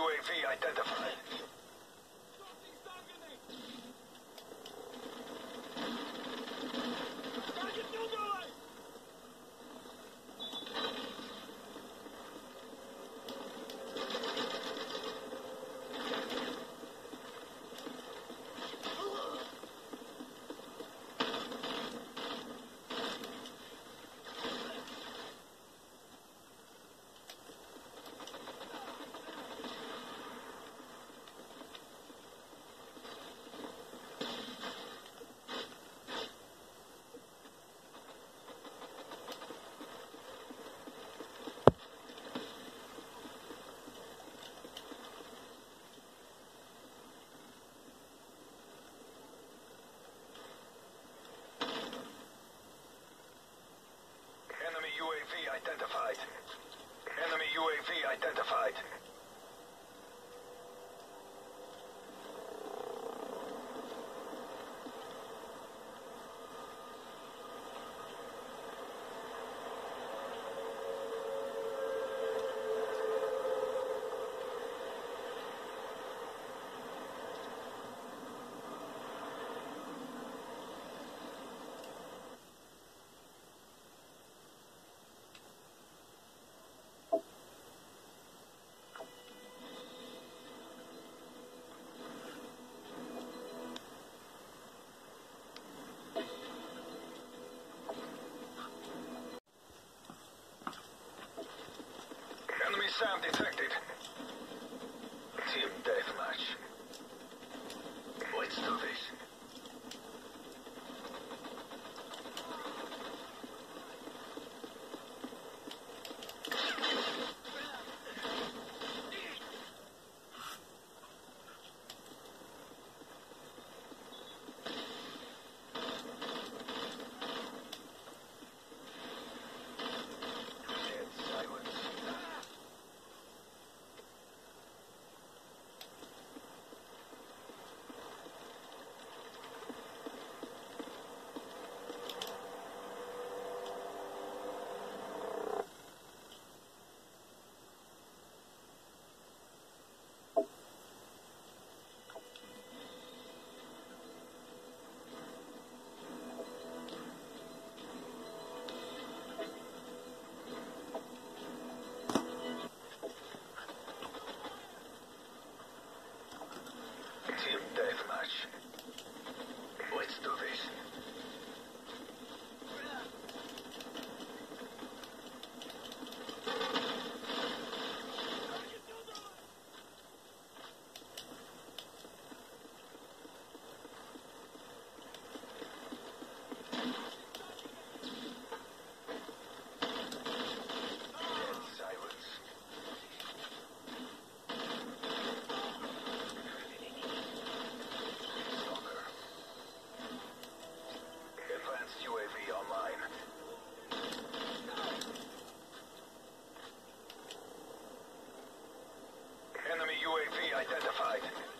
UAV identified. UAV identified. Enemy UAV identified. sound detected. side.